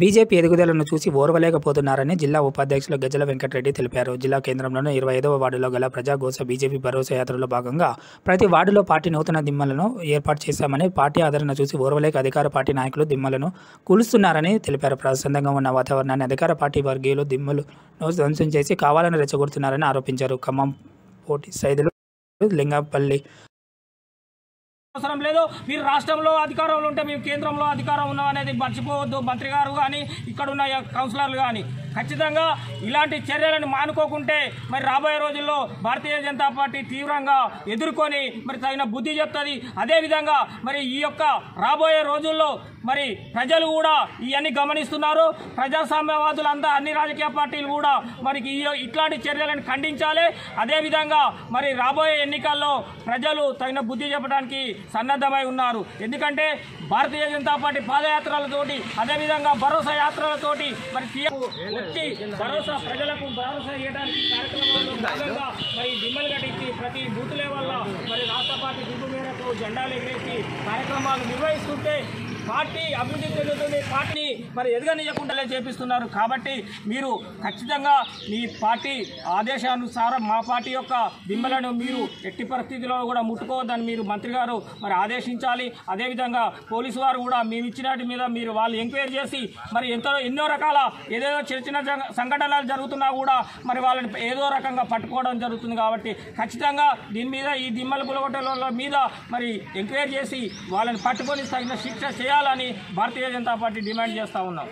BJP ఎదుగుదలను చూసి ఓర్వలేకపోతున్నారని జిల్లా ఉపాధ్యక్షులు గజ్జల వెంకటరెడ్డి తెలిపారు. జిల్లా కేంద్రంలోని ఇరవై ఐదవ వార్డులో గల ప్రజాఘోష బీజేపీ భరోసా యాత్రలో భాగంగా ప్రతి వార్డులో పార్టీ నూతన దిమ్మలను ఏర్పాటు చేశామని పార్టీ ఆదరణ చూసి ఓర్వలేక అధికార పార్టీ నాయకులు దిమ్మలను కూలుస్తున్నారని తెలిపారు. ప్రసందంగా ఉన్న వాతావరణాన్ని అధికార పార్టీ వర్గీయులు దిమ్మలను ధ్వంసం చేసి కావాలని రెచ్చగొడుతున్నారని ఆరోపించారు. ఖమ్మం పోటీ సైదులు లింగపల్లి అవసరం లేదు. మీరు రాష్ట్రంలో అధికారంలో ఉంటే మేము కేంద్రంలో అధికారం ఉన్నాం అనేది మర్చిపోవద్దు. మంత్రి గారు కానీ ఇక్కడ ఉన్న కౌన్సిలర్లు కానీ ఖచ్చితంగా ఇలాంటి చర్యలను మానుకోకుంటే మరి రాబోయే రోజుల్లో భారతీయ జనతా పార్టీ తీవ్రంగా ఎదుర్కొని మరి తగిన బుద్ధి చెప్తుంది. అదేవిధంగా మరి ఈ యొక్క రాబోయే రోజుల్లో మరి ప్రజలు కూడా ఇవన్నీ గమనిస్తున్నారు. ప్రజాస్వామ్యవాదులంతా అన్ని రాజకీయ పార్టీలు కూడా మరి ఈ ఇట్లాంటి చర్యలను ఖండించాలి. అదేవిధంగా మరి రాబోయే ఎన్నికల్లో ప్రజలు తగిన బుద్ధి చెప్పడానికి సన్నద్ధమై ఉన్నారు. ఎందుకంటే భారతీయ జనతా పార్టీ పాదయాత్రలతోటి అదేవిధంగా భరోసా యాత్రలతోటి మరి పూర్తి భరోసా ప్రజలకు భరోసా ఇవ్వడానికి కార్యక్రమంలో భాగంగా మరి దిమ్మలు కట్టించి ప్రతి బూత్ లెవెల్లో మరి రాష్ట్ర పార్టీ పిలుపు మేరకు జెండాలు ఎగిరేసి కార్యక్రమాలు నిర్వహిస్తుంటే పార్టీ అభివృద్ధి చెందుతుంది పార్టీ మరి ఎదగనీయకుండా చేపిస్తున్నారు. కాబట్టి మీరు ఖచ్చితంగా మీ పార్టీ ఆదేశానుసారం మా పార్టీ యొక్క దిమ్మలను మీరు ఎట్టి పరిస్థితిలో కూడా ముట్టుకోవద్దని మీరు మంత్రి గారు మరి ఆదేశించాలి. అదేవిధంగా పోలీసు వారు కూడా మేము ఇచ్చినటి మీద మీరు వాళ్ళు ఎంక్వైరీ చేసి మరి ఎంతో ఎన్నో రకాల ఏదేదో చిన్న చిన్న సంఘటనలు జరుగుతున్నా కూడా మరి వాళ్ళని ఏదో రకంగా పట్టుకోవడం జరుగుతుంది కాబట్టి ఖచ్చితంగా దీని మీద ఈ దిమ్మల గులగొట్టల మీద మరి ఎంక్వైరీ చేసి వాళ్ళని పట్టుకొని తగిన శిక్ష చేయాలని భారతీయ జనతా పార్టీ డిమాండ్ చేస్తూ ఉన్నాం.